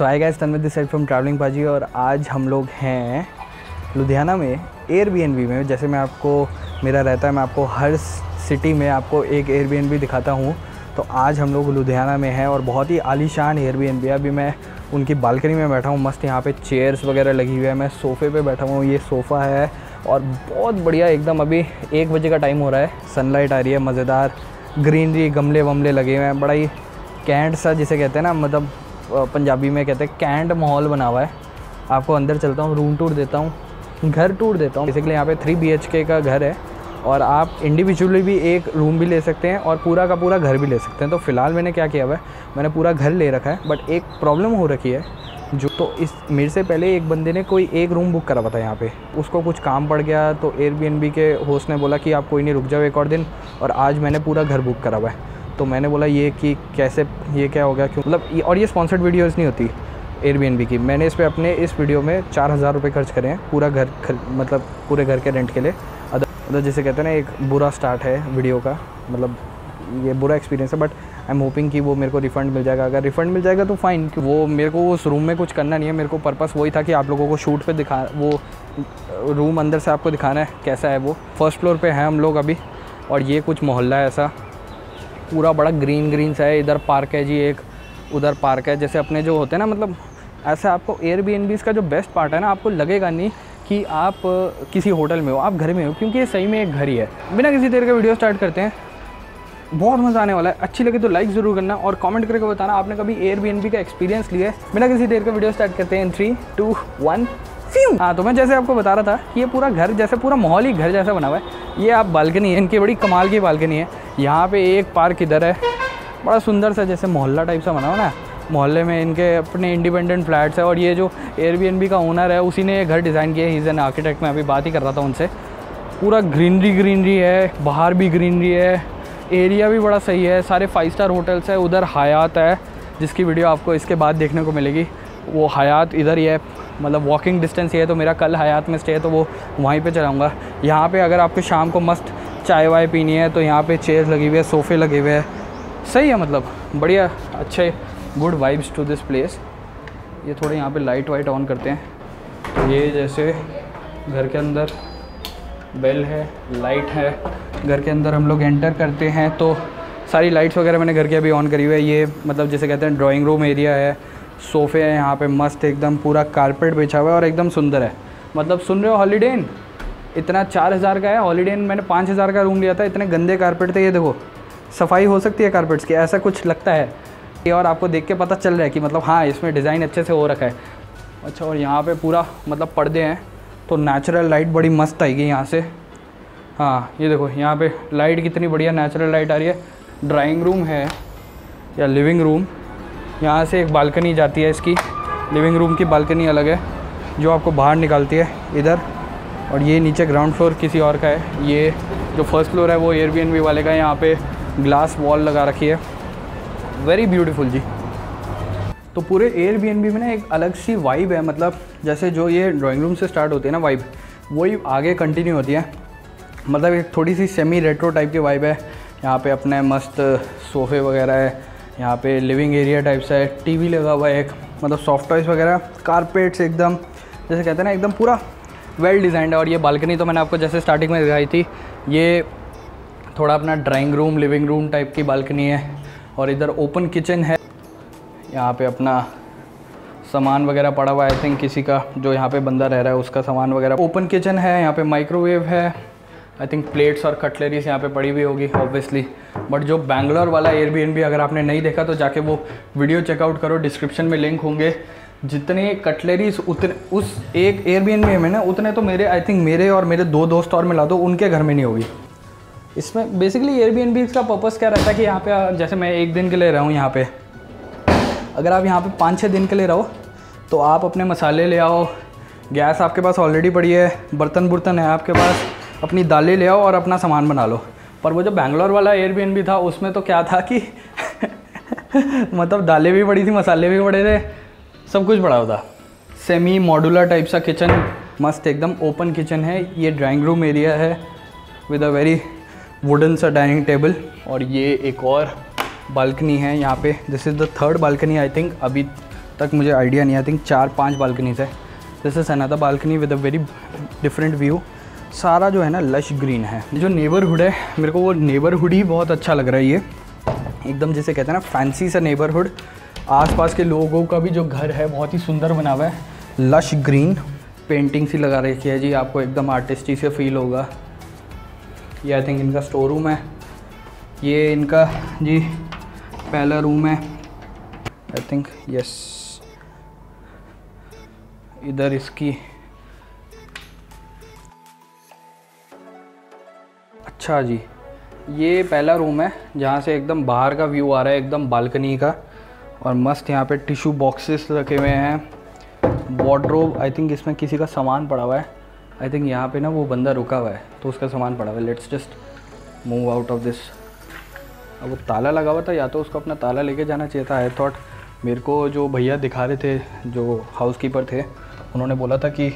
So hi guys Tanvid this from travelling Paaji और आज हम लोग हैं लुधियाना में एयरबीएनबी में। जैसे मैं आपको, मेरा रहता है, मैं आपको हर सिटी में आपको एक एयरबीएनबी दिखाता हूँ। तो आज हम लोग लुधियाना में हैं और बहुत ही आलीशान एयरबीएनबी है। अभी मैं उनकी बालकनी में बैठा हूँ, मस्त यहाँ पे चेयर्स वगैरह लगी हुई है। मैं सोफ़े पे बैठा हूँ, ये सोफ़ा है और बहुत बढ़िया एकदम अभी एक बजे का टाइम हो रहा है। सनलाइट आ रही है, मज़ेदार। ग्रीनरी गमले वमले लगे हुए हैं, बड़ा ही कैंट सा जिसे कहते हैं ना मतलब पंजाबी में कहते हैं कैंट माहौल बना हुआ है। आपको अंदर चलता हूँ रूम टूर देता हूँ, घर टूर देता हूँ। बेसिकली यहाँ पे थ्री बी का घर है और आप इंडिविजुअली भी एक रूम भी ले सकते हैं और पूरा का पूरा घर भी ले सकते हैं। तो फ़िलहाल मैंने क्या किया हुआ है, मैंने पूरा घर ले रखा है बट एक प्रॉब्लम हो रखी है जो तो इस, मेरे से पहले एक बंदे ने कोई एक रूम बुक करा हुआ था यहाँ पे। उसको कुछ काम पड़ गया तो एयरबीएनबी के होस्ट ने बोला कि आप कोई नहीं, रुक जाओ एक और दिन और आज मैंने पूरा घर बुक करा हुआ है। तो मैंने बोला ये कि कैसे ये क्या हो गया क्यों? मतलब और ये स्पॉन्सर्ड वीडियोज़ नहीं होती एयरबीएनबी की। मैंने इस पर अपने इस वीडियो में चार हज़ार रुपये खर्च करे हैं पूरा घर खर, मतलब पूरे घर के रेंट के लिए। अदर मतलब जिसे कहते हैं ना एक बुरा स्टार्ट है वीडियो का मतलब ये बुरा एक्सपीरियंस है बट आई एम होपिंग कि वो मेरे को रिफ़ंड मिल जाएगा। अगर रिफ़ंड मिल जाएगा तो फ़ाइन कि वो मेरे को उस रूम में कुछ करना नहीं है। मेरे को पर्पस वही था कि आप लोगों को शूट पे दिखा वो रूम अंदर से आपको दिखाना है कैसा है वो। फ़र्स्ट फ्लोर पे हैं हम लोग अभी और ये कुछ मोहल्ला है ऐसा। पूरा बड़ा ग्रीन ग्रीन सा है, इधर पार्क है जी एक, उधर पार्क है। जैसे अपने जो होते हैं ना मतलब ऐसे आपको एयर का जो बेस्ट पार्ट है ना, आपको लगेगा नहीं कि आप किसी होटल में हो, आप घर में हो, क्योंकि ये सही में एक घर ही है। बिना किसी देर का वीडियो स्टार्ट करते हैं। बहुत मज़ा आने वाला है। अच्छी लगे तो लाइक ज़रूर करना और कमेंट करके बताना आपने कभी एयर का एक्सपीरियंस लिया है। बिना किसी देर का वीडियो स्टार्ट करते हैं। थ्री टू वन हाँ तो मैं जैसे आपको बता रहा था, ये पूरा घर जैसे, पूरा माहौल ही घर जैसा बना हुआ है। ये आप बालकनी है, इनकी बड़ी कमाल की बालकनी है। यहाँ पे एक पार्क इधर है, बड़ा सुंदर सा जैसे मोहल्ला टाइप सा बना हुआ ना। मोहल्ले में इनके अपने इंडिपेंडेंट फ्लैट्स है और ये जो एयर का ओनर है, उसी ने ये घर डिज़ाइन किया है। इज़ एन आर्किटेक्ट मैं अभी बात ही कर रहा था उनसे। पूरा ग्रीनरी ग्रीनरी है, बाहर भी ग्रीनरी है। एरिया भी बड़ा सही है, सारे फाइव स्टार होटल्स है, उधर हयात है, जिसकी वीडियो आपको इसके बाद देखने को मिलेगी। वो हयात इधर ही है। मतलब वॉकिंग डिस्टेंस ये है तो मेरा कल हयात में स्टे है तो वो वहीं पे चलाऊँगा। यहाँ पे अगर आपको शाम को मस्त चाय वाय पीनी है तो यहाँ पे चेयर्स लगी हुई है सोफ़े लगे हुए हैं। सही है मतलब बढ़िया, अच्छे good vibes to this place ये थोड़े यहाँ पे लाइट वाइट ऑन करते हैं। तो ये जैसे घर के अंदर बेल है लाइट है, घर के अंदर हम लोग एंटर करते हैं तो सारी लाइट्स वगैरह मैंने घर के अभी ऑन करी हुई है। ये मतलब जैसे कहते हैं ड्राइंग रूम एरिया है सोफ़े हैं यहाँ पे मस्त, एकदम पूरा कारपेट बिछा हुआ है और एकदम सुंदर है। मतलब सुन रहे हो हॉलीडे इन इतना चार हज़ार का है हॉलीडे इन मैंने पाँच हज़ार का रूम लिया था, इतने गंदे कारपेट थे ये देखो। सफ़ाई हो सकती है कारपेट्स की, ऐसा कुछ लगता है? ये और आपको देख के पता चल रहा है कि मतलब हाँ इसमें डिज़ाइन अच्छे से हो रखा है। अच्छा और यहाँ पे पूरा मतलब पर्दे हैं तो नेचुरल लाइट बड़ी मस्त आएगी यहाँ से। हाँ ये देखो, यहाँ पे लाइट कितनी बढ़िया नेचुरल लाइट आ रही है। ड्राइंग रूम है या लिविंग रूम यहाँ से एक बालकनी जाती है इसकी। लिविंग रूम की बालकनी अलग है, जो आपको बाहर निकालती है, इधर। और ये नीचे ग्राउंड फ्लोर किसी और का है। ये जो फ़र्स्ट फ्लोर है, वो एयरबीएनबी वाले का है। यहाँ पे ग्लास वॉल लगा रखी है। Very beautiful ji. तो पूरे एयरबीएनबी में ना एक अलग सी वाइब है मतलब जैसे जो ये ड्राइंग रूम से स्टार्ट होती है ना वाइब वही आगे कंटिन्यू होती है। मतलब एक थोड़ी सी सेमी रेट्रो टाइप की वाइब है। यहाँ पे अपने मस्त सोफ़े वगैरह है यहाँ पे लिविंग एरिया टाइप सा है टीवी लगा हुआ है एक मतलब सॉफ्ट टॉइस वगैरह कारपेट्स एकदम, जैसे कहते हैं ना, एकदम पूरा वेल डिज़ाइंड है। और ये बालकनी तो मैंने आपको जैसे स्टार्टिंग में दिखाई थी, ये थोड़ा अपना drawing room living room type की बालकनी है। और इधर ओपन किचन है, यहाँ पे अपना सामान वगैरह पड़ा हुआ आई थिंक किसी का, जो यहाँ पे बंदा रह रहा है, उसका सामान वगैरह। ओपन किचन है, यहाँ पे माइक्रोवेव है आई थिंक प्लेट्स और कटलरीज यहाँ पे पड़ी हुई होगी ऑब्वियसली बट जो बैंगलोर वाला एयरबीएनबी अगर आपने नहीं देखा तो जाके वो वीडियो चेकआउट करो डिस्क्रिप्शन में लिंक होंगे. जितने कटलरीज उतने, उस एक एयरबीएनबी में ना, उतने तो मेरे आई थिंक मेरे और मेरे दो दोस्त और मिला दो, उनके घर में नहीं होगी. इसमें बेसिकली एयरबीएनबी का पर्पज़ क्या रहता है कि यहाँ पे, जैसे मैं एक दिन के लिए रहूँ यहाँ पे. अगर आप यहाँ पे पाँच छः दिन के लिए रहो तो आप अपने मसाले ले आओ. गैस आपके पास ऑलरेडी पड़ी है बर्तन बुर्तन है आपके पास. अपनी दालें ले आओ और अपना सामान बना लो। पर वो जो बैंगलोर वाला एयरबीएनबी था, उसमें तो क्या था कि मतलब दालें भी बड़ी थी, मसाले भी बड़े थे, सब कुछ बड़ा होता। सेमी मॉडुलर टाइप सा किचन मस्त एकदम ओपन किचन है। ये ड्राइंग रूम एरिया है विद अ वेरी वुडन सा डाइनिंग टेबल और ये एक और बालकनी है यहाँ पे। This is the third balcony I think अभी तक मुझे आइडिया नहीं आई थिंक चार पाँच बालकनीज है। This is another balcony with a very different view सारा जो है ना लश ग्रीन है। जो नेबरहुड है, मेरे को वो नेबरहुड ही बहुत अच्छा लग रहा है ये। एकदम जैसे कहते हैं ना फैंसी सा नेबरहुड आसपास के लोगों का भी जो घर है, बहुत ही सुंदर बना हुआ है। लश ग्रीन पेंटिंग सी लगा रखी है जी, आपको एकदम आर्टिस्टी से फील होगा। ये आई थिंक इनका स्टोर रूम है। ये इनका जी, पहला रूम है। आई थिंक यस इधर इसकी अच्छा जी। ये पहला रूम है, जहाँ से एकदम बाहर का व्यू आ रहा है, एकदम बालकनी का। और मस्त यहाँ पे टिश्यू बॉक्सेस रखे हुए हैं। वार्ड्रोब आई थिंक इसमें किसी का सामान पड़ा हुआ है। आई थिंक यहाँ पे ना वो बंदा रुका हुआ है तो उसका सामान पड़ा हुआ है। Let's just move out of this अब वो ताला लगा हुआ था, या तो उसको अपना ताला लेके जाना चाहिए था। आई थॉट मेरे को जो भैया दिखा रहे थे, जो हाउस थे, उन्होंने बोला था कि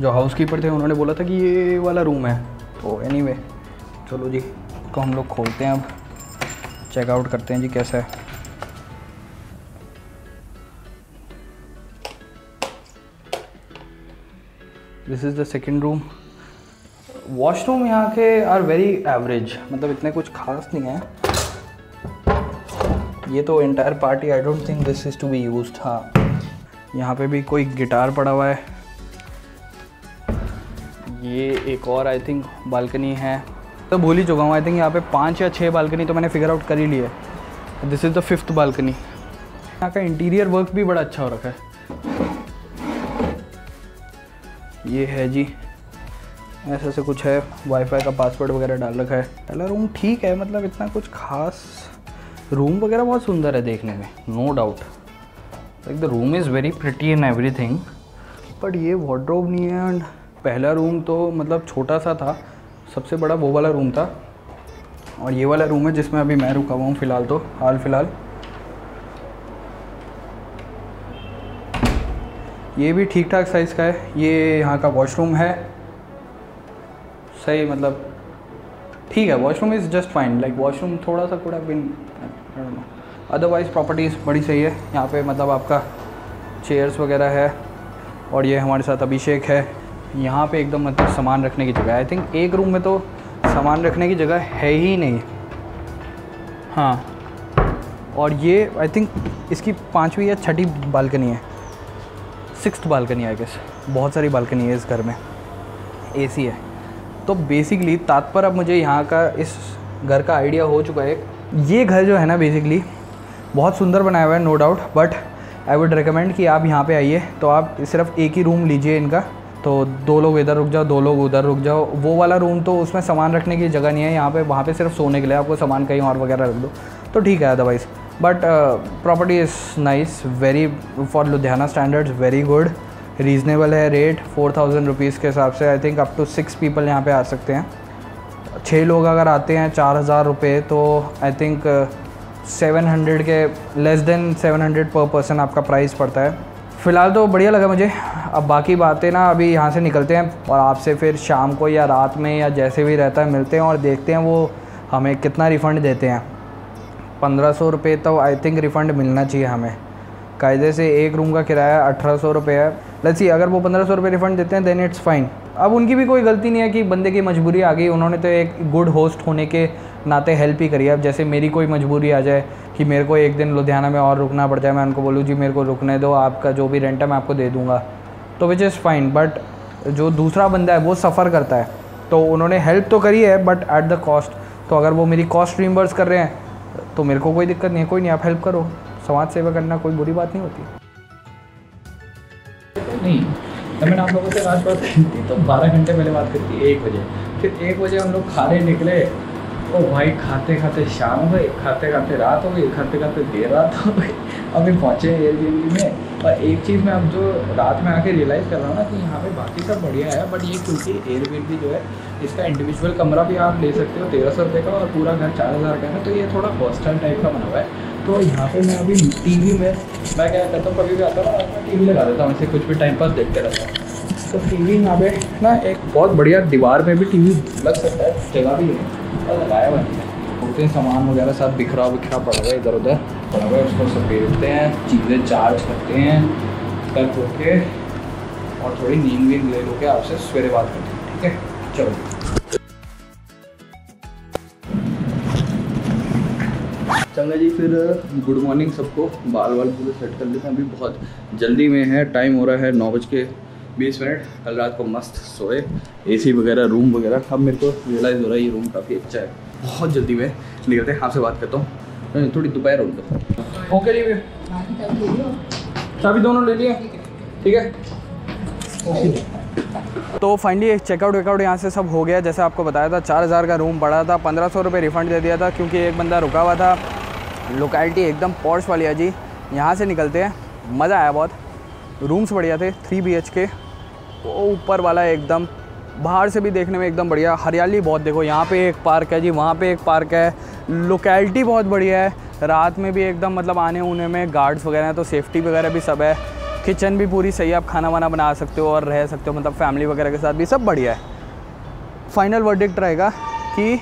जो हाउस कीपर थे उन्होंने बोला था कि ये वाला रूम है। तो एनी anyway, चलो जी इसको हम लोग खोलते हैं अब। चेकआउट करते हैं जी कैसा है। This is the second room washroom यहाँ के आर वेरी एवरेज मतलब इतने कुछ खास नहीं है। ये तो entire party I don't think this is to be use हाँ। यहाँ पे भी कोई गिटार पड़ा हुआ है। ये एक और आई थिंक बालकनी है। तो भूल ही चुका हूँ आई थिंक यहाँ पे पाँच या छः बालकनी तो मैंने फिगर आउट कर ही ली है। This is the fifth balcony यहाँ का इंटीरियर वर्क भी बड़ा अच्छा हो रखा है। ये है जी। ऐसा से कुछ है वाईफाई का पासवर्ड वगैरह डाल रखा है। पहला रूम ठीक है मतलब इतना कुछ खास रूम वगैरह बहुत सुंदर है देखने में no doubt like the room is very pretty in everything but ये वार्ड्रोब नहीं है एंड पहला रूम तो मतलब छोटा सा था, सबसे बड़ा वो वाला रूम था और ये वाला रूम है जिसमें अभी मैं रुका हुआ हूँ फ़िलहाल तो हाल फ़िलहाल। ये भी ठीक ठाक साइज़ का है, ये यहाँ का वॉशरूम है। सही मतलब ठीक है washroom is just fine like washroom थोड़ा सा कुड़ा बिन अदरवाइज़ प्रॉपर्टीज़ बड़ी सही है, यहाँ पे मतलब आपका चेयर्स वगैरह है और ये हमारे साथ अभिषेक है। यहाँ पे एकदम मतलब सामान रखने की जगह आई थिंक एक रूम में तो सामान रखने की जगह है ही नहीं। हाँ। और ये आई थिंक इसकी पाँचवीं या छठी बालकनी है। सिक्स बालकनी आई गेस बहुत सारी बालकनी है इस घर में। एसी है। तो बेसिकली तात्पर अब मुझे यहाँ का इस घर का आइडिया हो चुका है। ये घर जो है ना बेसिकली बहुत सुंदर बनाया हुआ है no doubt but I would recommend कि आप यहाँ पे आइए। तो आप सिर्फ़ एक ही रूम लीजिए इनका। तो दो लोग इधर रुक जाओ, दो लोग उधर रुक जाओ। वो वाला रूम तो उसमें सामान रखने की जगह नहीं है, यहाँ पे वहाँ पे सिर्फ़ सोने के लिए आपको सामान कहीं और वगैरह रख दो। तो ठीक है otherwise but property is nice very for Ludhiana standards very good reasonable है रेट फोर थाउज़ेंड रुपीज़ के हिसाब से I think up to six people यहाँ पे आ सकते हैं। छः लोग अगर आते हैं, चार हज़ार रुपये तो आई थिंक सेवन हंड्रेड के less than seven hundred per person आपका प्राइस पड़ता है। फ़िलहाल तो बढ़िया लगा मुझे। अब बाकी बातें ना अभी यहाँ से निकलते हैं और आपसे फिर शाम को या रात में या जैसे भी रहता है मिलते हैं और देखते हैं वो हमें कितना रिफ़ंड देते हैं। पंद्रह सौ रुपये तो आई थिंक रिफ़ंड मिलना चाहिए हमें। कायदे से एक रूम का किराया अठारह सौ रुपये है। लेट्स सी अगर वो पंद्रह सौ रुपये रिफ़ंड देते हैं देन इट्स फाइन अब उनकी भी कोई गलती नहीं है कि बंदे की मजबूरी आ गई। उन्होंने तो एक गुड होस्ट होने के नाते हेल्प ही करी अब जैसे मेरी कोई मजबूरी आ जाए कि मेरे को एक दिन लुधियाना में और रुकना पड़ जाए, मैं उनको बोलूँ, जी, मेरे को रुकने दो, आपका जो भी रेंट है, मैं आपको दे दूँगा। तो विच इज़ फाइन बट जो दूसरा बंदा है, वो सफ़र करता है। तो उन्होंने हेल्प तो करी है बट एट द कॉस्ट तो अगर वो मेरी कॉस्ट रिम्बर्स कर रहे हैं तो मेरे को कोई दिक्कत नहीं है, कोई नहीं, आप हेल्प करो। समाज सेवा करना कोई बुरी बात नहीं होती। नहीं जब मैंने आप लोगों से लास्ट बात की थी तो बारह घंटे पहले बात करी थी एक बजे। फिर एक बजे हम लोग खाने निकले। ओ भाई खाते खाते शाम हो गई खाते खाते रात हो गई खाते खाते देर रात हो गई। अभी पहुँचे एयरबीएनबी में। और एक चीज़ मैं अब जो रात में आके रियलाइज़ कर रहा हूँ ना कि यहाँ पे बाकी सब बढ़िया है बट ये क्योंकि एयरबीएनबी जो है, इसका इंडिविजुअल कमरा भी आप ले सकते हो तेरह सौ रुपये का और पूरा घर चार हज़ार का है तो ये थोड़ा हॉस्टल टाइप का बना हुआ है। तो यहाँ पे मैं अभी टीवी में मैं क्या करता हूँ कभी भी आता हूँ मैं टी लगा देता हूँ ऐसे कुछ भी टाइम पास देखते रहता हूँ। तो टी वी यहाँ पे ना एक बहुत बढ़िया दीवार में भी टी वी लग सकता है जगह भी है लगाया हुआ है। होते हैं सामान वगैरह सब बिखरा बिखरा पड़ा हुआ है इधर उधर बराबर उसको सपेटते हैं चीज़ें चार्ज करते हैं कर के और थोड़ी नींद वींद ले लो के आपसे सवेरे बात करते हैं ठीक है? चलो। चंगा जी, फिर गुड मॉर्निंग सबको। बाल बाल पूरे सेट कर लेते हैं। अभी बहुत जल्दी में है, टाइम हो रहा है नौ बज के बीस मिनट। कल रात को मस्त सोए। एसी वगैरह रूम वगैरह। अब मेरे को रियलाइज़ हो रहा है, ये रूम काफ़ी अच्छा है। बहुत जल्दी में निकलते हैं। आपसे बात करता हूँ। थोड़ी दोपहर हो ओके जी। चाबी दोनों ले लिए। ठीक है। तो फाइनली चेकआउट वेकआउट यहाँ से सब हो गया। जैसे आपको बताया था, चार हज़ार का रूम पड़ा था। पंद्रह सौ रिफ़ंड दे दिया था, क्योंकि एक बंदा रुका हुआ था। लोकेलिटी एकदम पॉर्श वाली है जी। यहाँ से निकलते हैं। मज़ा आया बहुत। रूम्स बढ़िया थे थ्री बी एच के ऊपर वाला एकदम, बाहर से भी देखने में एकदम बढ़िया। हरियाली बहुत देखो, यहाँ पे एक पार्क है जी, वहाँ पे एक पार्क है। लोकेलिटी बहुत बढ़िया है। रात में भी एकदम मतलब आने उने में गार्ड्स वगैरह हैं तो सेफ्टी वगैरह भी सब है। किचन भी पूरी सही है, आप खाना वाना बना सकते हो और रह सकते हो मतलब फैमिली वगैरह के साथ भी सब बढ़िया है। फाइनल वर्डिक्ट रहेगा कि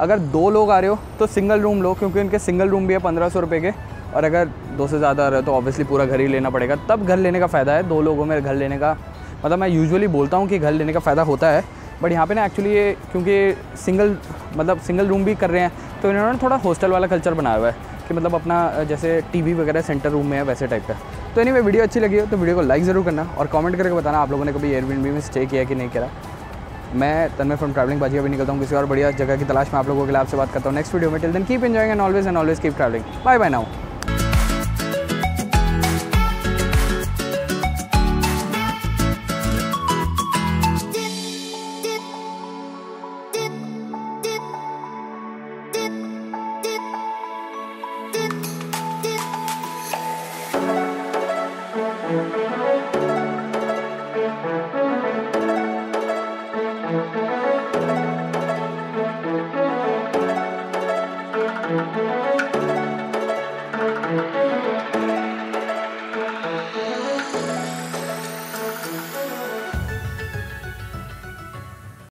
अगर दो लोग आ रहे हो तो सिंगल रूम लो, क्योंकि इनके सिंगल रूम भी है पंद्रह सौ रुपये के। और अगर दो से ज़्यादा आ रहे हो तो ऑब्वियसली पूरा घर ही लेना पड़ेगा। तब घर लेने का फ़ायदा है, दो लोगों में घर लेने का। मतलब मैं यूजुअली बोलता हूँ कि घर लेने का फ़ायदा होता है बट यहाँ पे ना एक्चुअली ये, क्योंकि सिंगल मतलब सिंगल रूम भी कर रहे हैं तो इन्होंने थोड़ा हॉस्टल वाला कल्चर बनाया हुआ है, कि मतलब अपना जैसे टीवी वगैरह सेंटर रूम में है, वैसे टाइप का। तो एनी वीडियो अच्छी लगी हो तो वीडियो को लाइक ज़रूर करना, और कमेंट करके बताना आप लोगों ने कभी एयरबिन में स्टे किया कि नहीं करा मैं तन्मय फ्रॉम ट्रैवलिंग बाजी अभी निकलता हूँ किसी और बढ़िया जगह की तलाश में आप लोगों के लिए आपसे बात करता हूँ नेक्स्ट वीडियो में। Till then keep enjoying and always and always keep travelling bye bye now